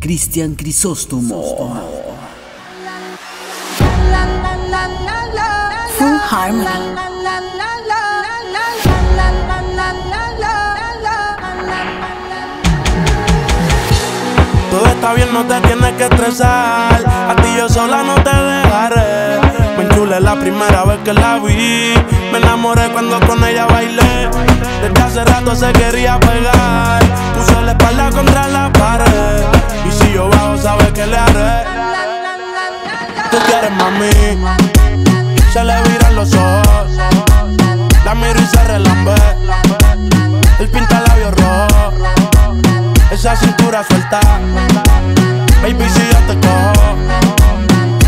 Cristian Crisóstomo. Full Harmony. Todo está bien, no te tienes que estresar. A ti yo sola no te dejaré. Me enchulé la primera vez que la vi. Me enamoré cuando con ella bailé. Desde hace rato se quería pegar. Puso la espalda contra la pared. Y si yo bajo, sabes que le haré. Tú quieres mami. Se le viran los ojos. La miro y se relambe. El pinta labios rojo esa cintura suelta. Baby, si yo te cojo,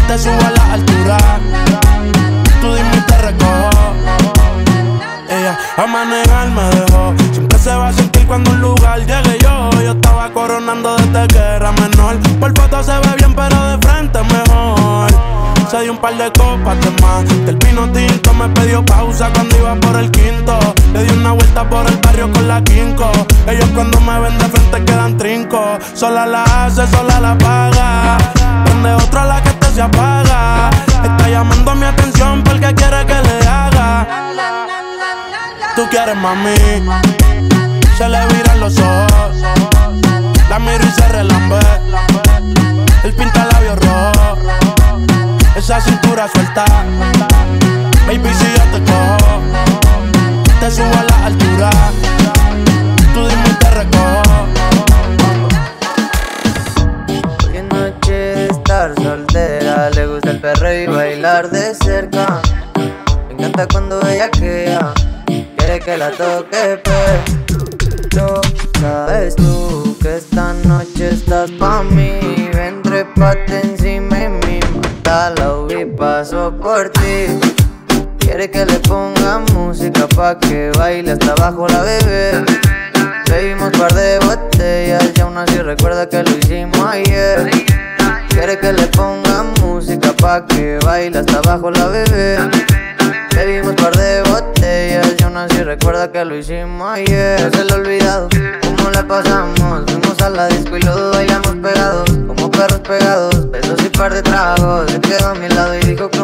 te subo a la altura. Tú dime y te recojo. Ella a manejar me dejó. Siempre se va a sentir cuando un lugar llegue yo. Yo estaba coronando desde que era menor. Por foto se ve bien, pero de frente mejor. Se dio un par de copas de más. Del vino tinto me pidió pausa cuando iba por el quinto. Le di una vuelta por el barrio con la quinco. Ellos cuando me ven de frente quedan trinco. Sola la hace, sola la paga. Mami. Se le viran los ojos. La miro y se relambe. El pinta labios rojo esa cintura suelta. Baby, si yo te cojo, te subo a la altura. Tú dime y te recojo. Hoy noche estar soltera, le gusta el perro y bailar de cerca. Me encanta cuando ella queda, quiere que la toque, pero sabes tú que esta noche estás pa' mí. Ven, trepate encima de mí, mátala y paso por ti. Quiere que le ponga música pa' que baile hasta abajo la bebé. Bebimos par de botellas y aún así recuerda que lo hicimos ayer. Quiere que le ponga música pa' que baile hasta abajo la bebé. Bebimos par de botellas y aún así recuerda que lo hicimos ayer. Se lo he olvidado cómo la pasamos. Fuimos a la disco y los bailamos pegados, como perros pegados. Besos y par de tragos. Se quedó a mi lado y dijo que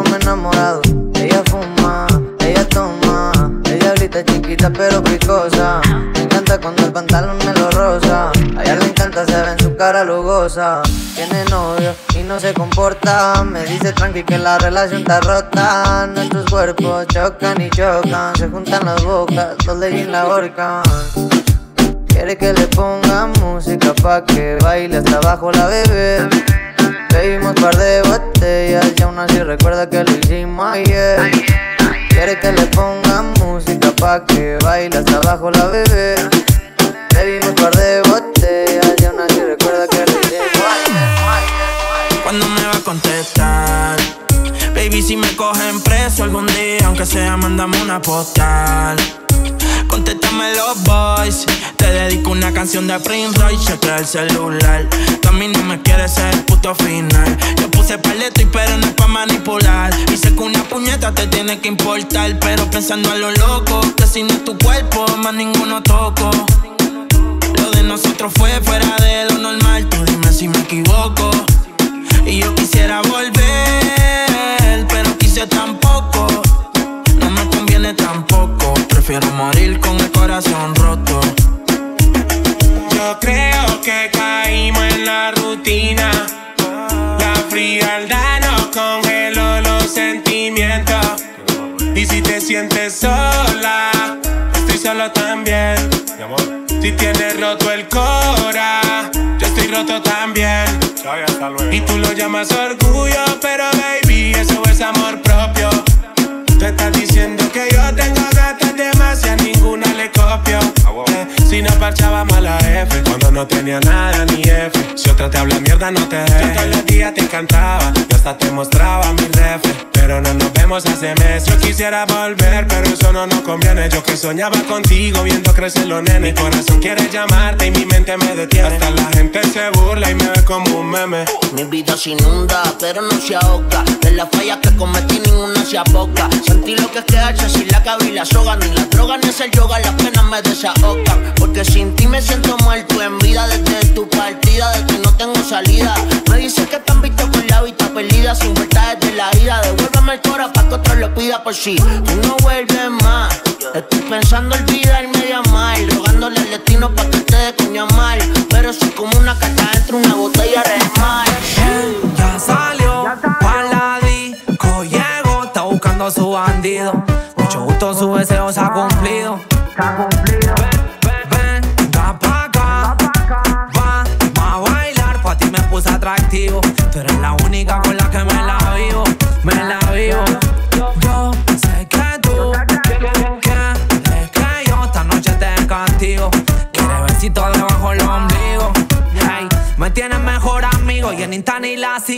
cara lugosa. Tiene novio y no se comporta. Me dice tranqui que la relación está rota. Nuestros cuerpos chocan y chocan. Se juntan las bocas, dos le la horca. Quiere que le ponga música pa' que baile hasta abajo la bebé. Bebimos par de botellas y aún así recuerda que lo hicimos ayer. Quiere que le ponga música pa' que baile hasta abajo la bebé. Bebimos par de botellas ¿Cuándo me va a contestar? Baby, si me cogen preso algún día, aunque sea, mandame una postal. Contéstame los boys. Te dedico una canción de Prince Royce, chequea el celular. Tú a mí no me quieres ser el puto final. Yo puse paleto y pero no es pa' manipular. Y sé que una puñeta te tiene que importar. Pero pensando a lo loco, que si no es tu cuerpo, más ninguno toco. Lo de nosotros fue fuera de lo normal. Tú dime si me equivoco. Y yo quisiera volver, pero quise tampoco. No me conviene tampoco. Prefiero morir con el corazón roto. Yo creo que caímos en la rutina. La frialdad nos congeló los sentimientos. Y si te sientes sola, estoy solo también. Si tienes roto el cora, también. Y tú lo llamas orgullo, pero baby, eso es amor propio. Tú estás diciendo que yo tengo gatas de más y a ninguna le copio. Eh, si no parchaba mala F, cuando no tenía nada ni F. Si otra te habla mierda, no te dejes. Yo todos los días te encantaba y hasta te mostraba mi ref. Pero no nos vemos hace meses. Yo quisiera volver, pero eso no nos conviene. Yo que soñaba contigo viendo crecer los nenes. Mi corazón quiere llamarte y mi mente me detiene. Hasta la gente se burla y me ve como un meme. Mi vida se inunda, pero no se ahoga. De las fallas que cometí, ninguna se aboca. Sentí lo que es quedarse sin la cabeza la soga. Ni la droga ni es el yoga, las penas me desahogan. Porque sin ti me siento muerto en vida desde tu partida, de desde no tengo salida. Me dices que están han visto con la vista perdida, sin vuelta desde la ida. Devuélvame el cora pa' que otro lo pida por si sí. tú no vuelves más. Estoy pensando olvidarme de amar, rogándole al destino pa' que te de coño amar. Pero soy como una carta entre una botella de mar. Ya salió, ya la disco, llegó, está buscando a su bandido. Mucho gusto, su deseo se ha cumplido. Se ha cumplido.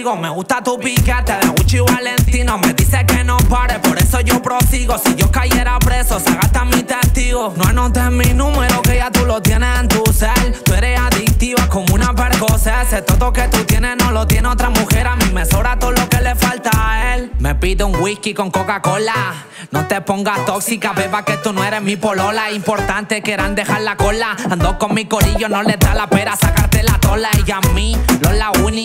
Me gusta tu picante de Gucci Valentino. Me dice que no pare, por eso yo prosigo. Si yo cayera preso, se gasta mi testigo. No anotes mi número, que ya tú lo tienes en tu cel. Tú eres adictiva como una percosa. Ese todo que tú tienes no lo tiene otra mujer. A mí me sobra todo lo que le falta a él. Me pide un whisky con Coca-Cola. No te pongas tóxica, beba que tú no eres mi polola. Importante quieran dejar la cola. Ando con mi corillo, no le da la pera sacarte la tola. Y a mí, Lola Uni.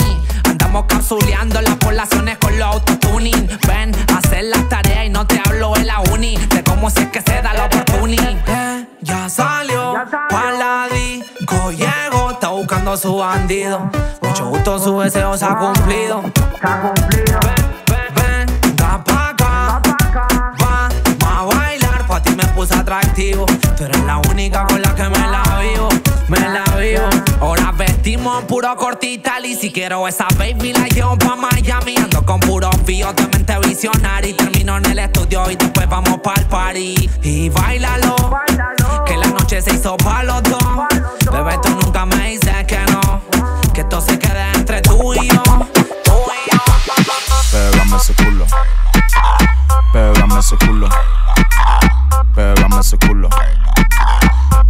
Estamos capsuleando las poblaciones con los autotuning. Ven a hacer las tareas y no te hablo en la uni. De cómo si es que se da la oportunidad. Eh, ya salió, pa' la llegó, está buscando a su bandido. Mucho gusto, su deseo se ha cumplido. Se ha cumplido. atractivo. Tú eres la única con la que me la vivo, me la vivo. Ahora vestimos en puro cortital y si quiero esa baby la llevo pa' Miami. Ando con puro fío, de mente visionaria. Y termino en el estudio y después vamos pa'l party. Y bailalo, que la noche se hizo pa' los dos. Bebé, tú nunca me dices que no, que esto se quede entre tú y yo. Tú y yo. Pégame ese culo, pégame ese culo. Pégame ese culo.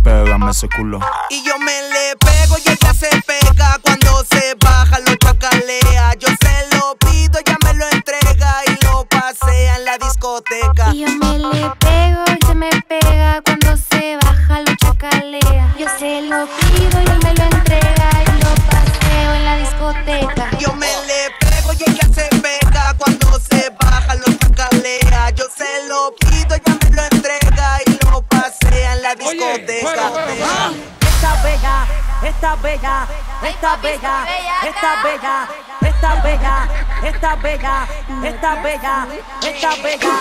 Pégame ese culo. Y yo me le pego y ella se pega. Cuando se baja, lo chacalea. Yo se lo pido, ella me lo entrega y lo pasea en la discoteca. Y yo me le pego. Esta bella, esta bella, esta bella, esta bella, esta bella, esta bella, esta bella, esta bella,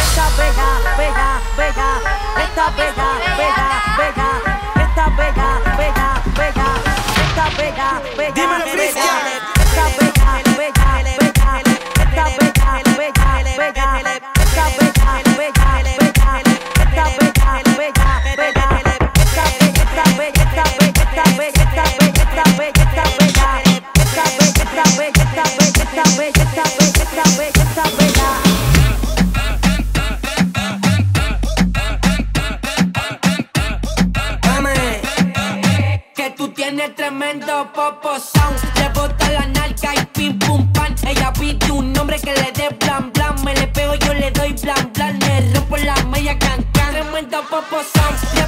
esta bella, bella, bella, esta bella, bella, bella, esta bella, bella, bella, esta bella, bella, bella. tremendo popo sound. Le bota la narca y pim pum pan. Ella pide un nombre que le dé blan blan. Me le pego, yo le doy blan blan. Me rompo la media can can. Tremendo popo sound.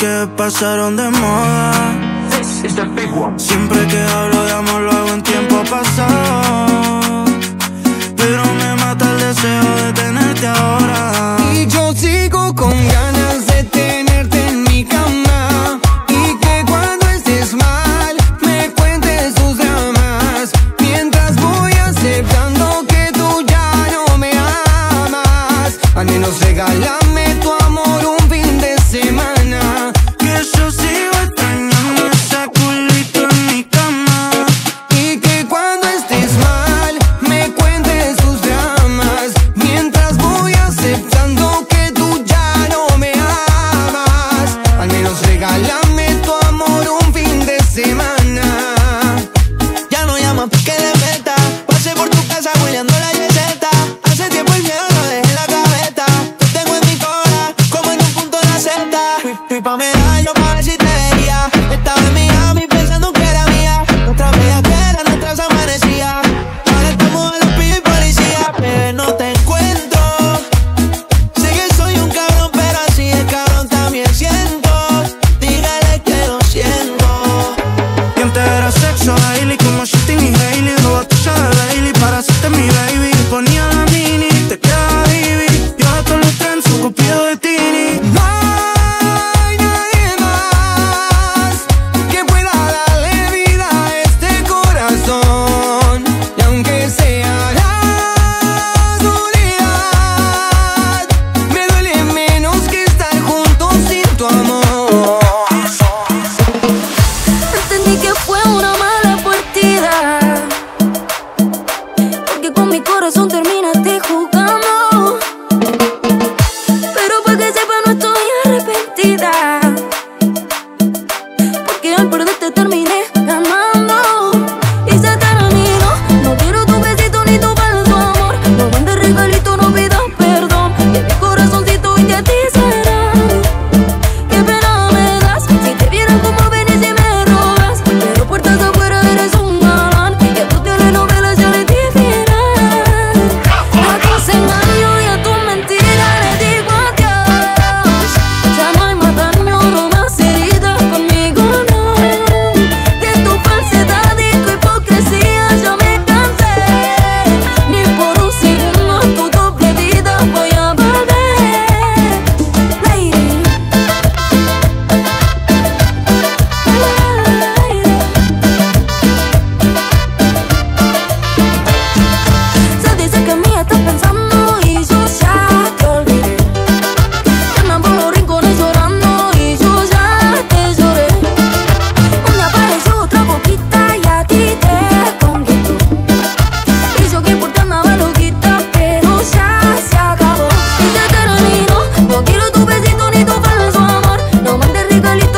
que pasaron de moda. Siempre que hablo de amor lo hago en tiempo pasado. Pero me mata el deseo de tenerte ahora. código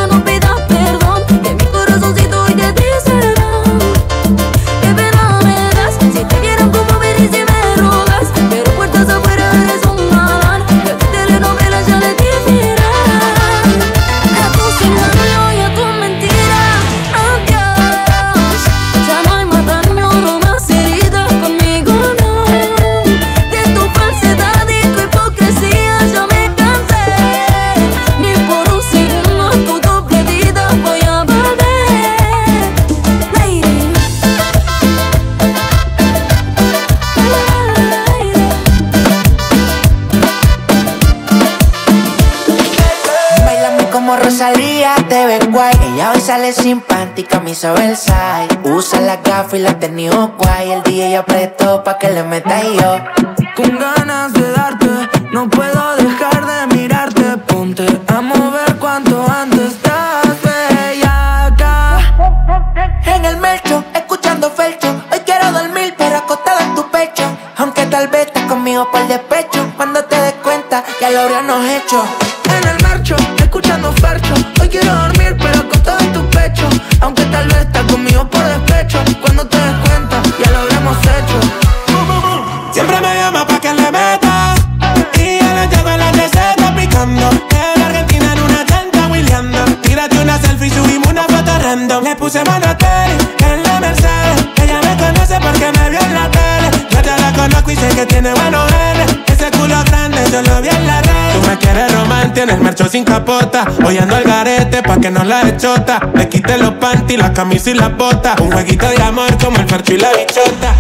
puse mano tenis en la Mercedes. Ella me conoce porque me vio en la tele. Yo ya la conozco y sé que tiene buenos genes. Ese culo grande yo lo vi en la red. Tú me quieres romántico en el marcho sin capota. Hoy ando al garete pa' que no la echota. Le quité los panty, la camisa y las botas. Un jueguito de amor como el parcho y la bichota.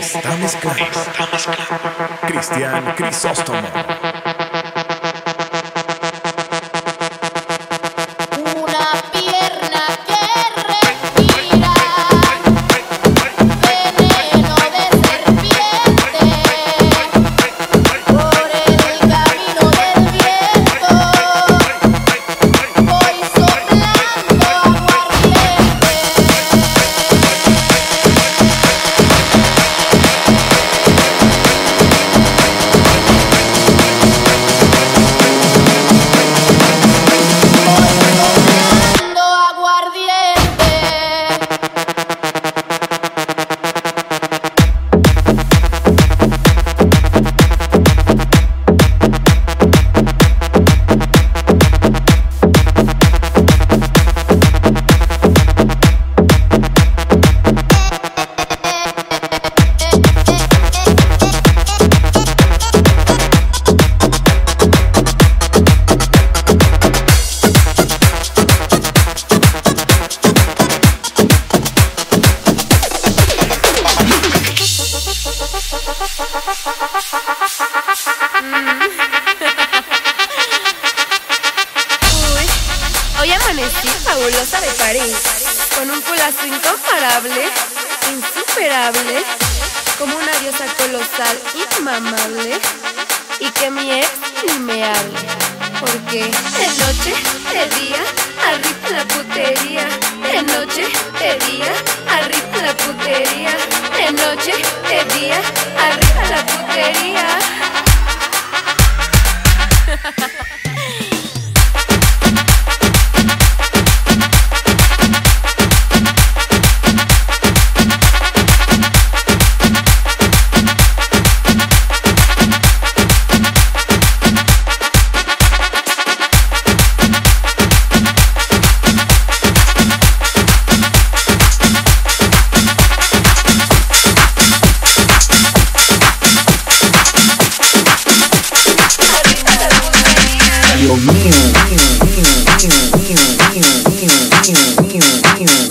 Está. Cristian Crisóstomo.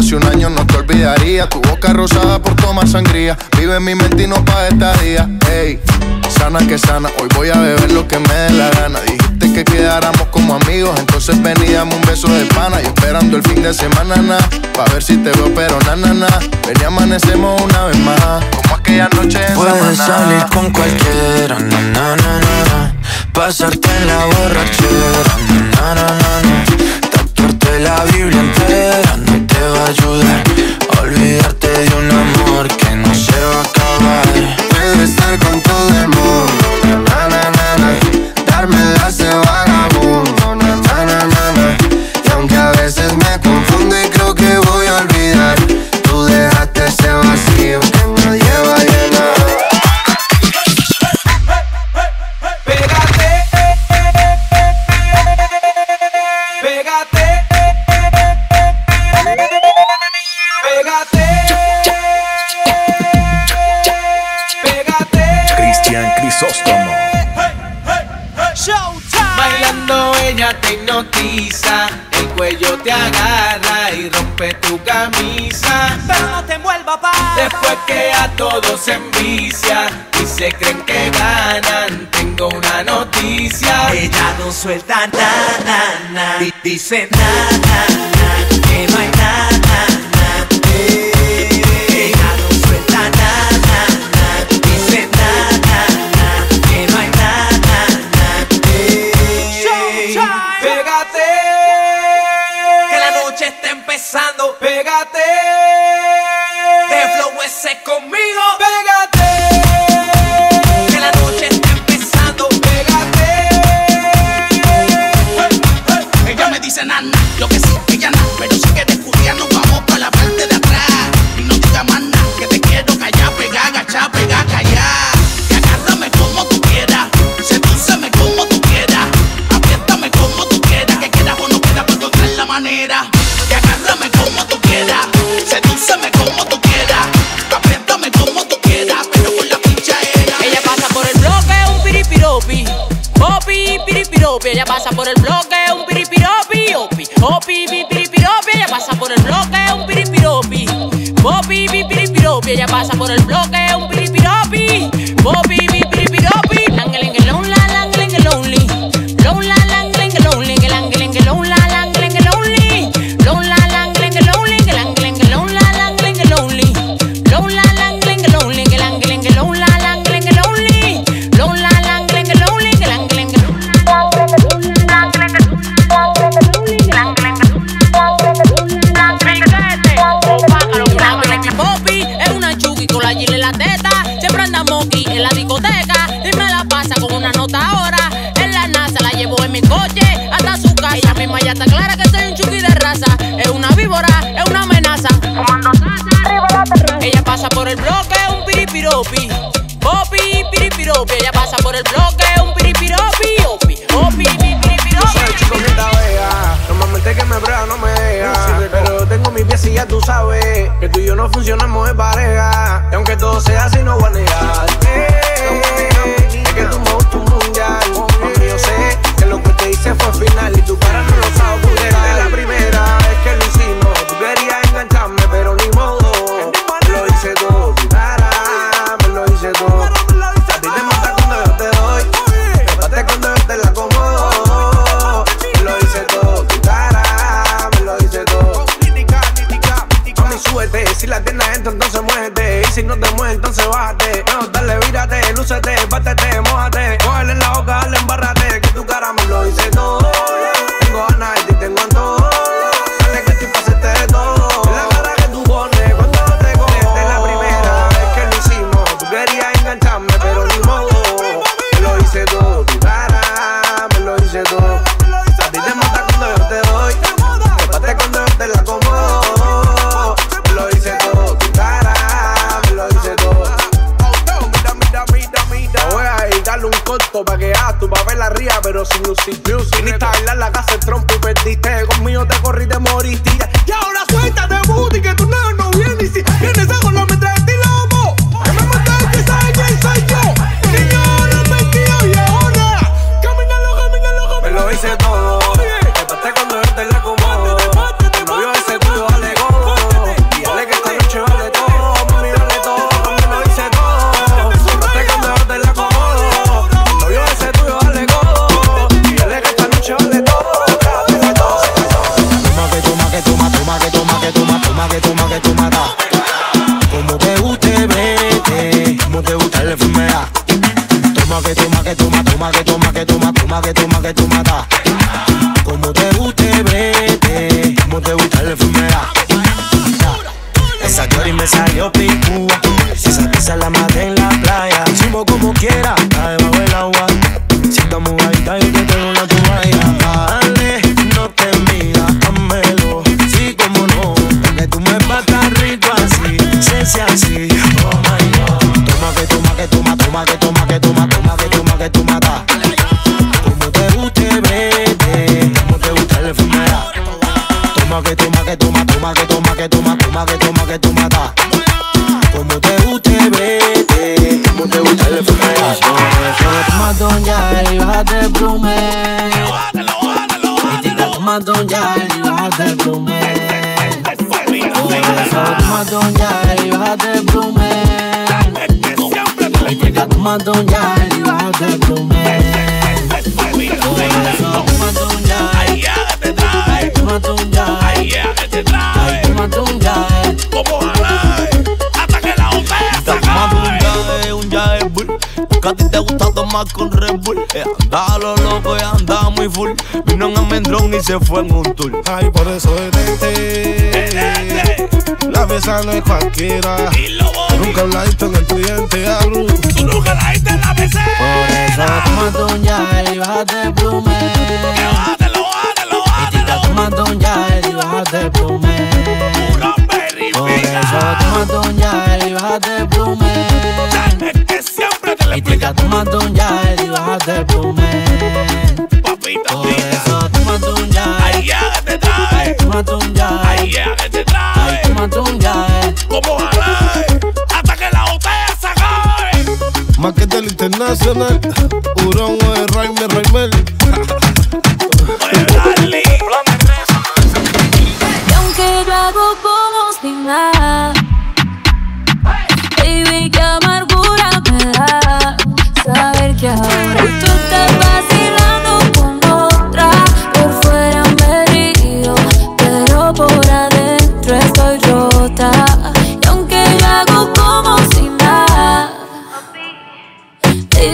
Hace un año no te olvidaría. Tu boca rosada por tomar sangría. Vive mi mente y no pa' esta día. Ey, sana que sana Hoy voy a beber lo que me dé la gana. Dijiste que quedáramos como amigos Entonces veníamos un beso de pana. Y esperando el fin de semana, na Pa' ver si te veo, pero na, na, na. Ven y amanecemos una vez más Como aquella noche en Puedes salir con cualquiera, na, na, na, na na. Pasarte en la borrachera, na, na, na, na. La Biblia entera, ayudar a olvidarte de un amor que no se Ella no suelta na na na, dice na na na, que no hay na na na. Eh. no, dale, vírate, lúcete, bátete. Que a ti te gusta tomar con Red Bull. Eh, andaba lo loco y andaba muy full. Vino en almendrón y se fue en un tour. Ay, por eso detente. La mesa no es cualquiera. Nunca la visto en el cliente a luz. Tú nunca la viste en la mesa. Por eso toma un y bájate el plume. Que bájatelo, bájatelo, bájatelo. Toma un y bájate el plume. Por eso toma un y bájate se fume. Papita, Por eso tómate un Ay, ya que te trae. Tómate un Ay, ya que te trae. Ay, tómate un Como jalae, hasta que la botella se acabe. Más que del internacional, Urón o de Raimel, Raimel. Oye, dale. Y aunque yo hago bonos ni nada. Baby, qué amargura me da saber que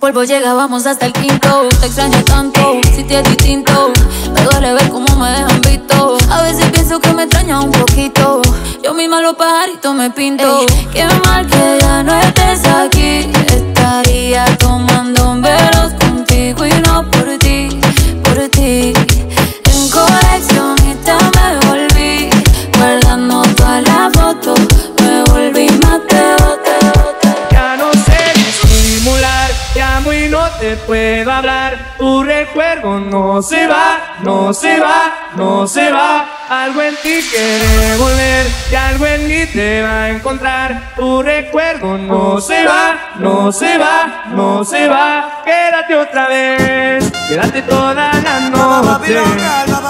Polvo llega, vamos hasta el quinto. Te extraño tanto, si te es distinto. Me duele ver cómo me dejan visto. A veces pienso que me extraña un poquito. Yo misma los pajaritos me pinto. Ey, qué mal que ya no estés aquí. Estaría tomando veros contigo y no por ti, por ti. te puedo hablar, tu recuerdo no se va, no se va, no se va. Algo en ti quiere volver y algo en mí te va a encontrar. Tu recuerdo no se va, no se va, no se va. Quédate otra vez, quédate toda la noche.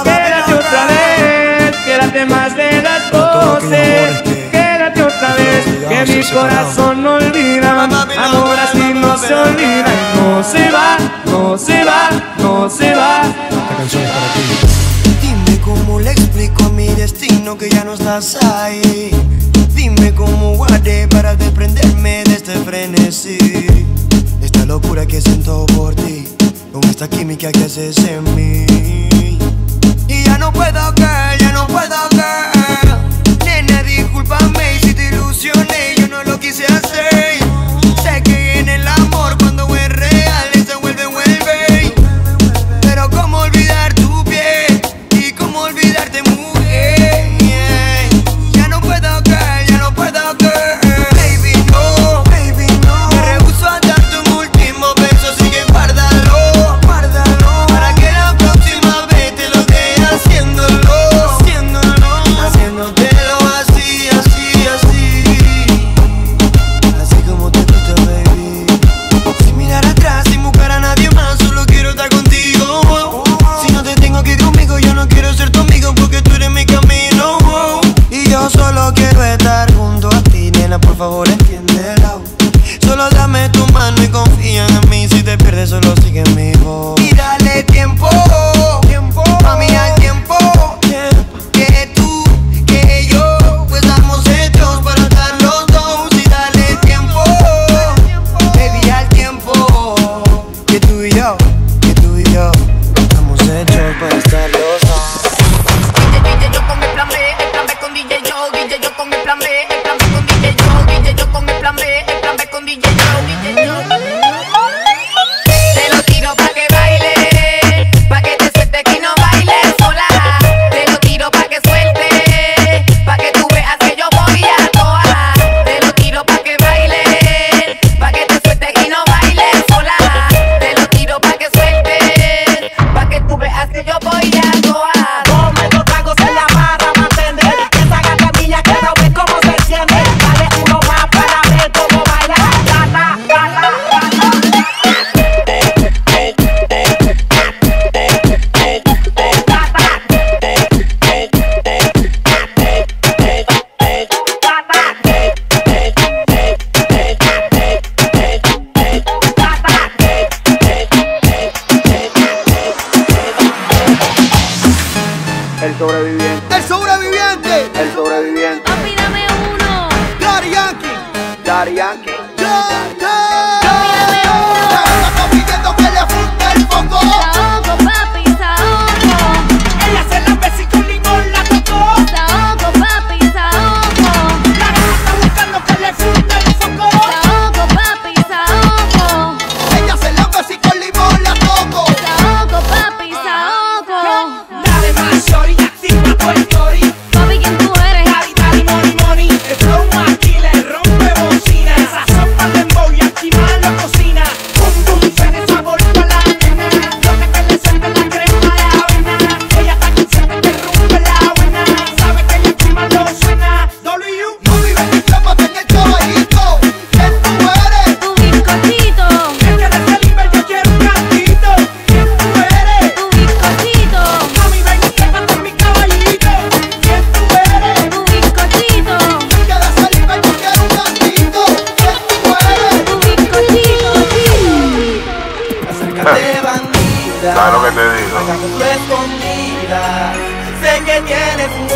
Quédate otra vez, quédate más de las doce. Quédate otra vez, que mi corazón no olvida. no se va, no se va. Esta canción es para ti. Dime cómo le explico a mi destino que ya no estás ahí. Dime cómo guardé para desprenderme de este frenesí. Esta locura que siento por ti, con esta química que haces en mí. Y ya no puedo que, ya no puedo que. te pierdes solo sigue mi voz. El sobreviviente. El sobreviviente. El sobreviviente. Papi, uno. Daddy Yankee. Daddy Yankee. وقد يا ناس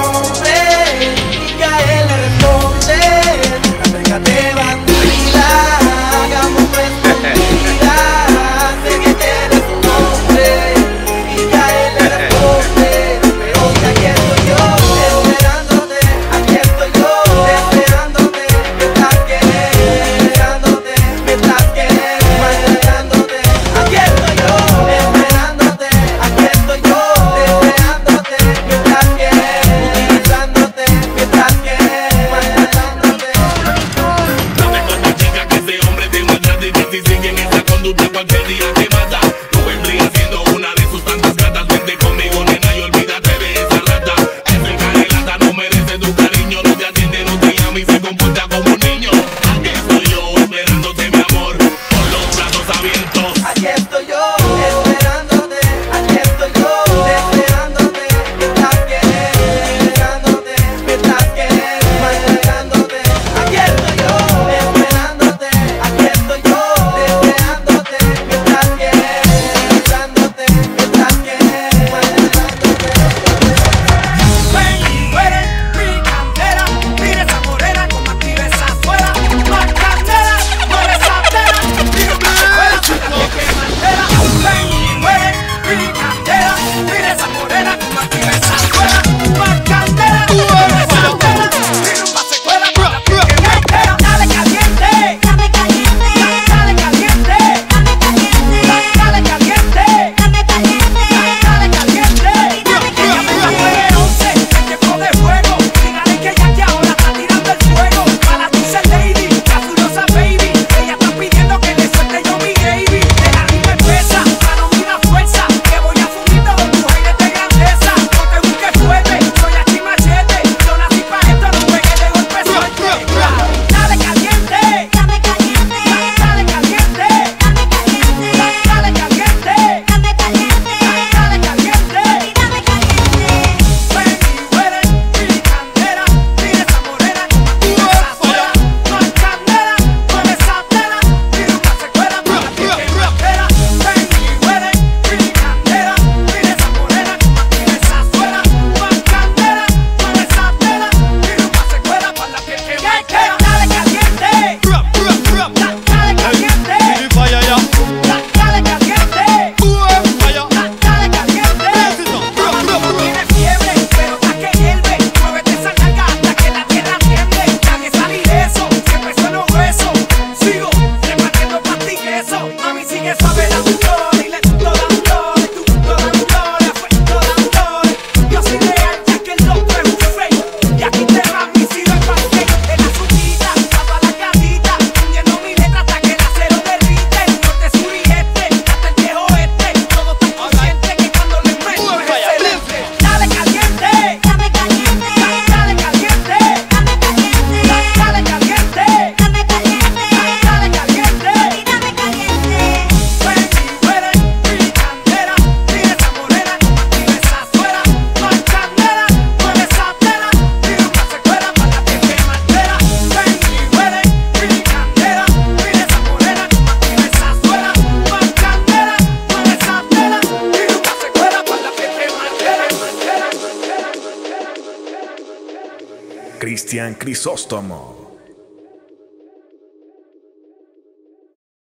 Crisóstomo.